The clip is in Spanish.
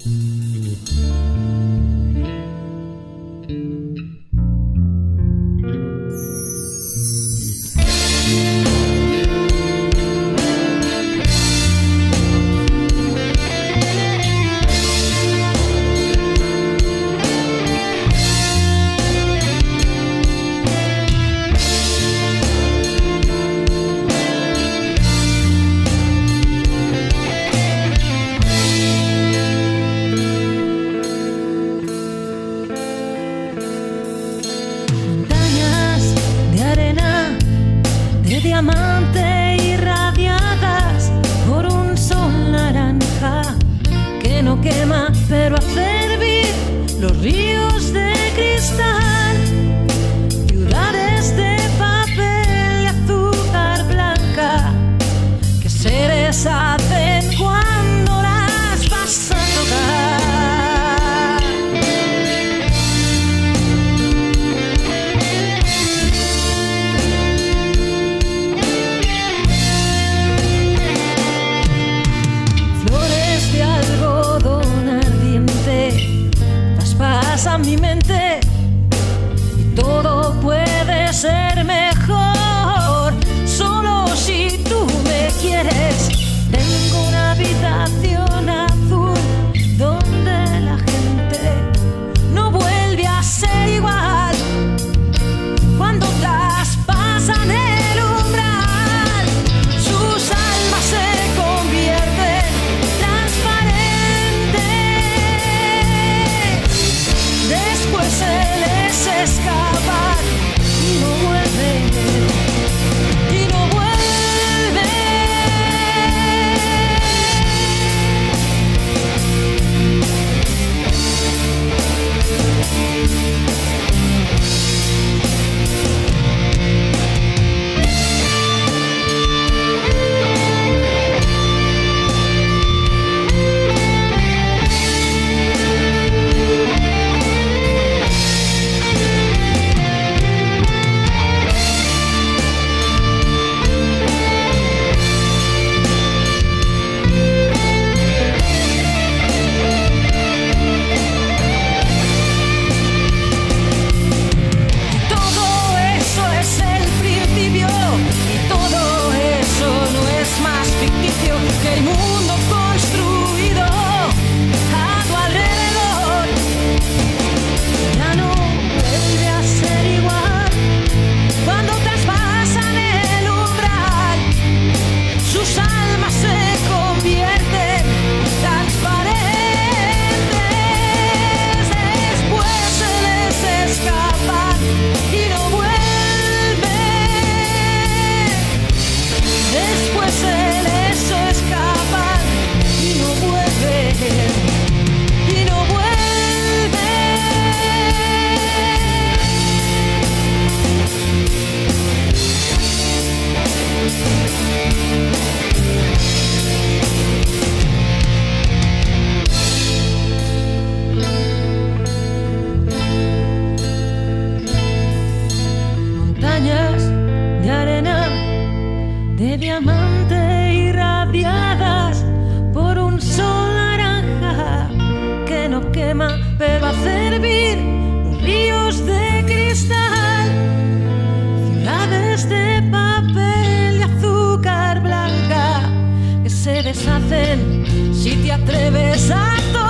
Mm-hmm. Irradiadas por un sol naranja que no quema, pero hace hervir ríos de cristal, ciudades de papel y azúcar blanca que se deshacen si te atreves a tocar